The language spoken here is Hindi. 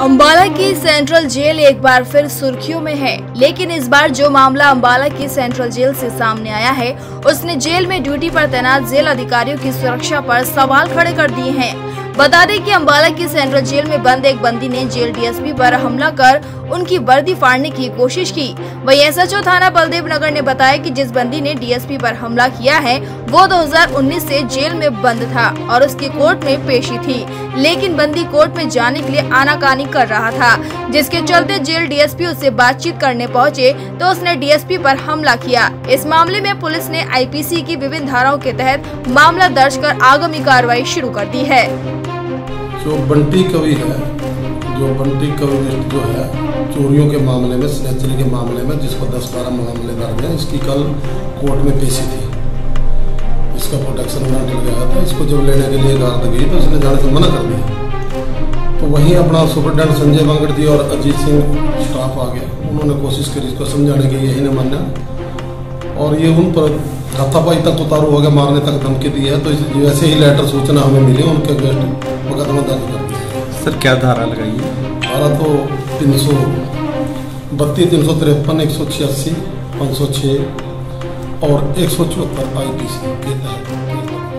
अंबाला की सेंट्रल जेल एक बार फिर सुर्खियों में है, लेकिन इस बार जो मामला अंबाला की सेंट्रल जेल से सामने आया है, उसने जेल में ड्यूटी पर तैनात जेल अधिकारियों की सुरक्षा पर सवाल खड़े कर दिए हैं। बता दें कि अंबाला की सेंट्रल जेल में बंद एक बंदी ने जेल डीएसपी पर हमला कर उनकी वर्दी फाड़ने की कोशिश की। वही एसएचओ थाना बलदेव नगर ने बताया कि जिस बंदी ने डीएसपी पर हमला किया है वो 2019 से जेल में बंद था और उसकी कोर्ट में पेशी थी। लेकिन बंदी कोर्ट में जाने के लिए आनाकानी कर रहा था, जिसके चलते जेल डीएसपी उससे बातचीत करने पहुँचे तो उसने डीएसपी पर हमला किया। इस मामले में पुलिस ने आईपीसी की विभिन्न धाराओं के तहत मामला दर्ज कर आगामी कार्रवाई शुरू कर दी है। जो बंटी कवि है, जो बंटी कवि जो है, चोरियों के मामले में स्नेचरी के मामले में, जिसको दस बारह मामले दर्ज हैं, इसकी कल कोर्ट में पेशी थी। इसका प्रोटेक्शन वारंट गया था इसको जब लेने के लिए गार्ड गई तो उसने जाने से मना कर दिया। तो वहीं अपना सुपरिटेंडेंट संजय बांगड़ जी और अजीत सिंह स्टाफ आ गया उन्होंने कोशिश करी इसको समझाने की यही ने मान्या और ये उन पर हाथापाई तक उतारू हो गया मारने तक धमकी दी है। तो जैसे ही लेटर सूचना हमें मिली उनके अगेंस्ट मुकदमा दर्ज कर दिया। सर क्या धारा लगाई है? धारा तो तीन सौ बत्तीस तीन सौ तिरपन एक सौ छियासी पाँच सौ छः और एक सौ चौहत्तर आई टी सी के तहत